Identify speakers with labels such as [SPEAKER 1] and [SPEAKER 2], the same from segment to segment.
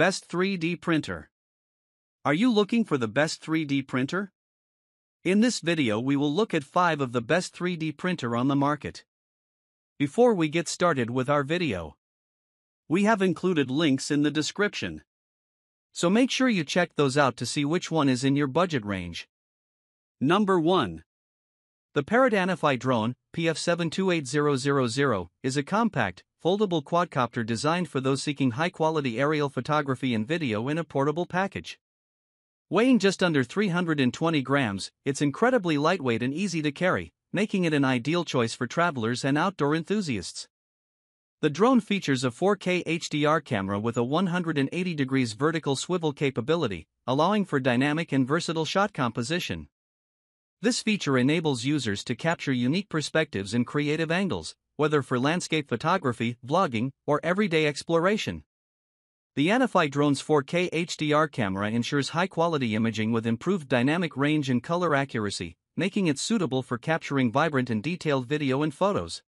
[SPEAKER 1] Best 3D Printer Are you looking for the best 3D printer? In this video we will look at 5 of the best 3D printer on the market. Before we get started with our video, we have included links in the description. So make sure you check those out to see which one is in your budget range. Number 1. The Parrot Anafi Drone, PF728000, is a compact, foldable quadcopter designed for those seeking high quality aerial photography and video in a portable package. Weighing just under 320 grams, it's incredibly lightweight and easy to carry, making it an ideal choice for travelers and outdoor enthusiasts. The drone features a 4K HDR camera with a 180 degrees vertical swivel capability, allowing for dynamic and versatile shot composition. This feature enables users to capture unique perspectives and creative angles, whether for landscape photography, vlogging, or everyday exploration. The Anafi drone's 4K HDR camera ensures high quality imaging with improved dynamic range and color accuracy, making it suitable for capturing vibrant and detailed video and photos.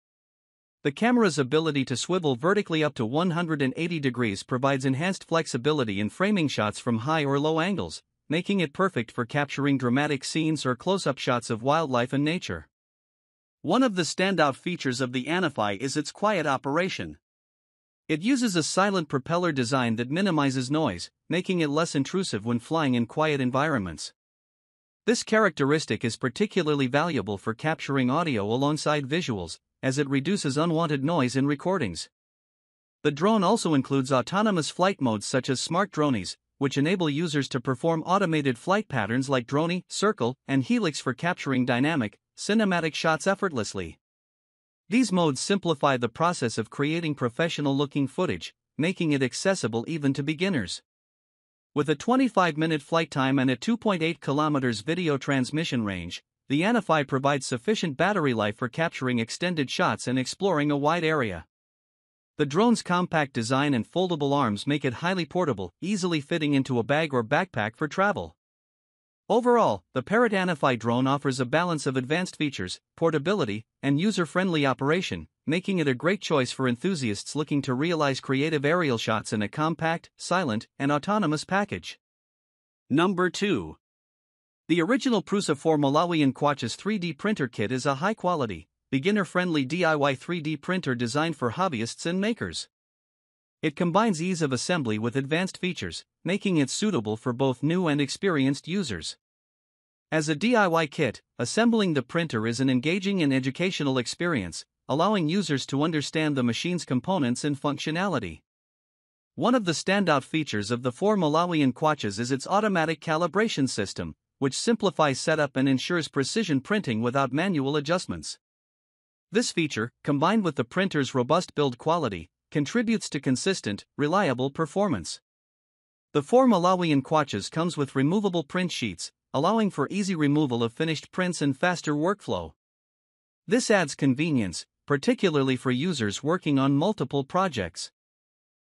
[SPEAKER 1] The camera's ability to swivel vertically up to 180 degrees provides enhanced flexibility in framing shots from high or low angles, making it perfect for capturing dramatic scenes or close up shots of wildlife and nature. One of the standout features of the Anafi is its quiet operation. It uses a silent propeller design that minimizes noise, making it less intrusive when flying in quiet environments. This characteristic is particularly valuable for capturing audio alongside visuals, as it reduces unwanted noise in recordings. The drone also includes autonomous flight modes such as Smart Dronies, which enable users to perform automated flight patterns like Dronie, Circle, and Helix for capturing dynamic, cinematic shots effortlessly. These modes simplify the process of creating professional looking footage, making it accessible even to beginners. With a 25 minute flight time and a 2.8 km video transmission range, the Anafi provides sufficient battery life for capturing extended shots and exploring a wide area. The drone's compact design and foldable arms make it highly portable, easily fitting into a bag or backpack for travel. Overall, the Parrot Anafi drone offers a balance of advanced features, portability, and user friendly operation, making it a great choice for enthusiasts looking to realize creative aerial shots in a compact, silent, and autonomous package. Number 2. The original Prusa 4 Malawian Kwachas 3D printer kit is a high quality, beginner friendly DIY 3D printer designed for hobbyists and makers. It combines ease of assembly with advanced features, making it suitable for both new and experienced users. As a DIY kit, assembling the printer is an engaging and educational experience, allowing users to understand the machine's components and functionality. One of the standout features of the 4 Malawian Kwachas is its automatic calibration system, which simplifies setup and ensures precision printing without manual adjustments. This feature, combined with the printer's robust build quality, contributes to consistent, reliable performance. The 4 Malawian Kwachas comes with removable print sheets, allowing for easy removal of finished prints and faster workflow. This adds convenience, particularly for users working on multiple projects.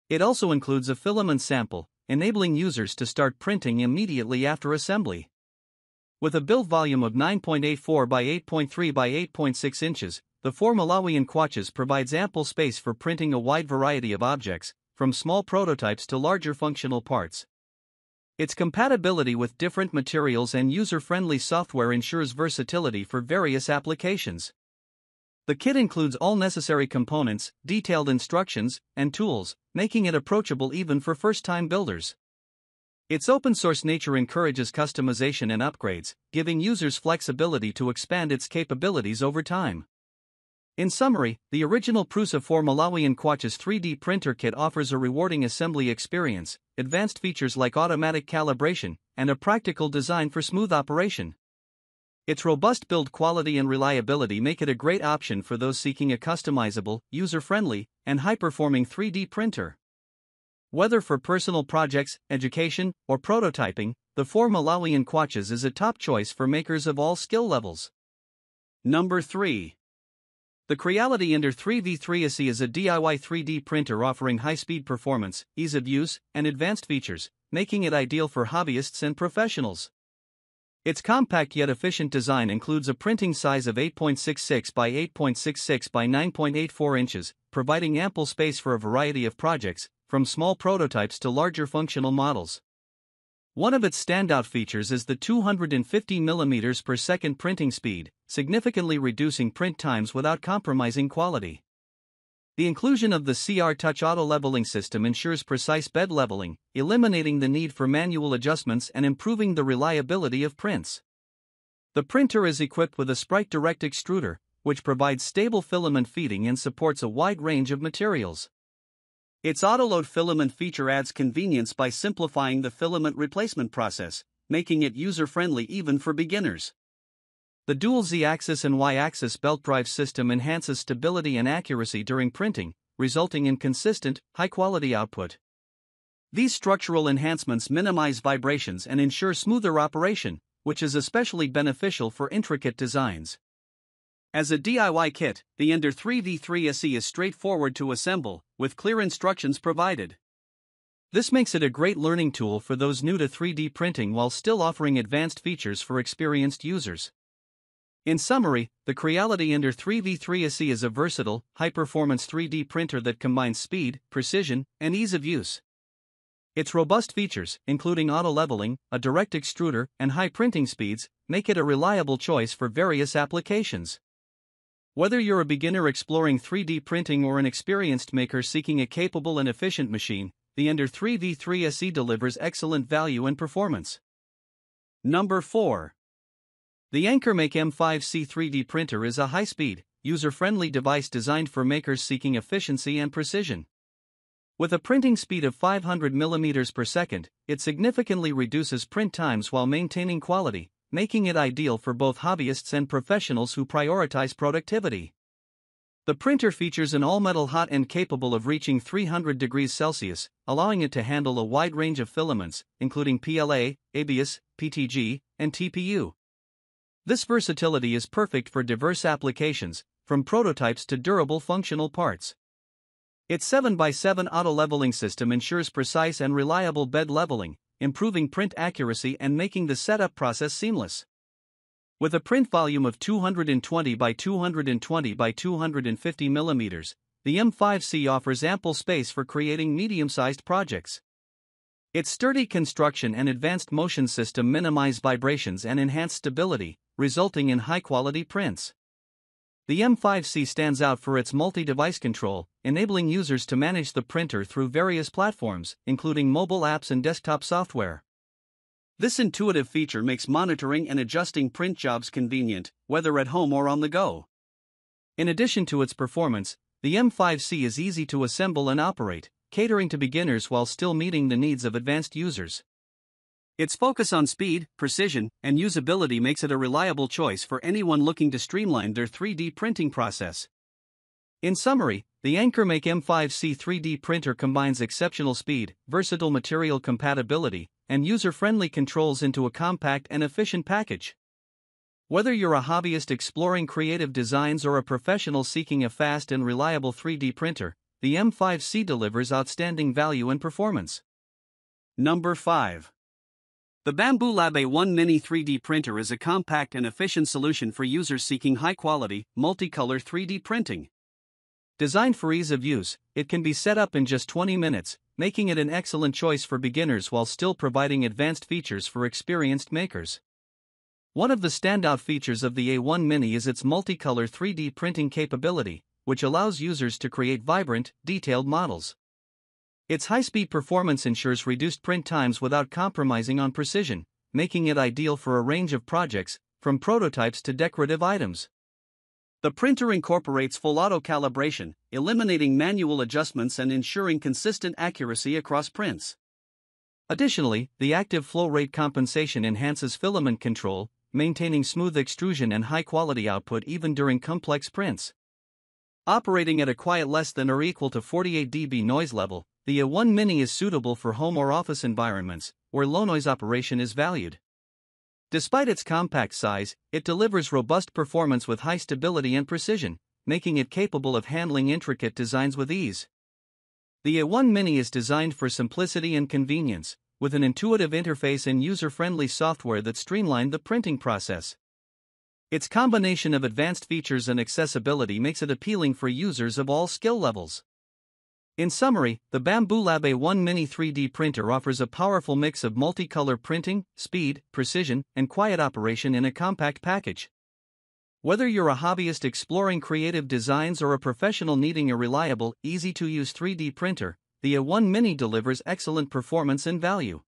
[SPEAKER 1] It also includes a filament sample, enabling users to start printing immediately after assembly. With a build volume of 9.84 by 8.3 by 8.6 inches, the 4 Malawian Kwachas provides ample space for printing a wide variety of objects, from small prototypes to larger functional parts. Its compatibility with different materials and user friendly software ensures versatility for various applications. The kit includes all necessary components, detailed instructions, and tools, making it approachable even for first time builders. Its open source nature encourages customization and upgrades, giving users flexibility to expand its capabilities over time. In summary, the original Prusa 4 Malawian Kwachas 3D printer kit offers a rewarding assembly experience, advanced features like automatic calibration, and a practical design for smooth operation. Its robust build quality and reliability make it a great option for those seeking a customizable, user friendly, and high performing 3D printer. Whether for personal projects, education, or prototyping, the 4 Malawian Kwachas is a top choice for makers of all skill levels. Number 3. The Creality Ender 3v3AC is a DIY 3D printer offering high speed performance, ease of use, and advanced features, making it ideal for hobbyists and professionals. Its compact yet efficient design includes a printing size of 8.66 by 8.66 by 9.84 inches, providing ample space for a variety of projects, from small prototypes to larger functional models. One of its standout features is the 250 mm per second printing speed, significantly reducing print times without compromising quality. The inclusion of the CR Touch auto leveling system ensures precise bed leveling, eliminating the need for manual adjustments and improving the reliability of prints. The printer is equipped with a Sprite Direct extruder, which provides stable filament feeding and supports a wide range of materials. Its autoload filament feature adds convenience by simplifying the filament replacement process, making it user friendly even for beginners. The dual Z axis and Y axis belt drive system enhances stability and accuracy during printing, resulting in consistent, high quality output. These structural enhancements minimize vibrations and ensure smoother operation, which is especially beneficial for intricate designs. As a DIY kit, the Ender 3v3 SE is straightforward to assemble, with clear instructions provided. This makes it a great learning tool for those new to 3D printing while still offering advanced features for experienced users. In summary, the Creality Ender 3v3 SE is a versatile, high performance 3D printer that combines speed, precision, and ease of use. Its robust features, including auto leveling, a direct extruder, and high printing speeds, make it a reliable choice for various applications. Whether you're a beginner exploring 3D printing or an experienced maker seeking a capable and efficient machine, the Ender 3v3 SE delivers excellent value and performance. Number 4. The AnkerMake M5C 3D printer is a high speed, user friendly device designed for makers seeking efficiency and precision. With a printing speed of 500 mm per second, it significantly reduces print times while maintaining quality, making it ideal for both hobbyists and professionals who prioritize productivity. The printer features an all-metal hot end capable of reaching 300 degrees Celsius, allowing it to handle a wide range of filaments, including PLA, ABS, PTG, and TPU. This versatility is perfect for diverse applications, from prototypes to durable functional parts. Its 7x7 auto leveling system ensures precise and reliable bed leveling, improving print accuracy and making the setup process seamless. With a print volume of 220 by 220 by 250 mm, the M5C offers ample space for creating medium sized projects. Its sturdy construction and advanced motion system minimize vibrations and enhance stability, resulting in high quality prints. The M5C stands out for its multi device control, enabling users to manage the printer through various platforms, including mobile apps and desktop software. This intuitive feature makes monitoring and adjusting print jobs convenient, whether at home or on the go. In addition to its performance, the M5C is easy to assemble and operate, catering to beginners while still meeting the needs of advanced users. Its focus on speed, precision, and usability makes it a reliable choice for anyone looking to streamline their 3D printing process. In summary, the AnkerMake M5C 3D printer combines exceptional speed, versatile material compatibility, and user friendly controls into a compact and efficient package. Whether you're a hobbyist exploring creative designs or a professional seeking a fast and reliable 3D printer, the M5C delivers outstanding value and performance. Number 5. The Bambu Lab A1 Mini 3D printer is a compact and efficient solution for users seeking high quality, multicolor 3D printing. Designed for ease of use, it can be set up in just 20 minutes, making it an excellent choice for beginners while still providing advanced features for experienced makers. One of the standout features of the A1 Mini is its multicolor 3D printing capability, which allows users to create vibrant, detailed models. Its high speed performance ensures reduced print times without compromising on precision, making it ideal for a range of projects, from prototypes to decorative items. The printer incorporates full auto calibration, eliminating manual adjustments and ensuring consistent accuracy across prints. Additionally, the active flow rate compensation enhances filament control, maintaining smooth extrusion and high quality output even during complex prints. Operating at a quiet less than or equal to 48 dB noise level, the A1 Mini is suitable for home or office environments, where low noise operation is valued. Despite its compact size, it delivers robust performance with high stability and precision, making it capable of handling intricate designs with ease. The A1 Mini is designed for simplicity and convenience, with an intuitive interface and user friendly software that streamline the printing process. Its combination of advanced features and accessibility makes it appealing for users of all skill levels. In summary, the Bambu Lab A1 Mini 3D printer offers a powerful mix of multicolor printing, speed, precision, and quiet operation in a compact package. Whether you're a hobbyist exploring creative designs or a professional needing a reliable, easy to use 3D printer, the A1 Mini delivers excellent performance and value.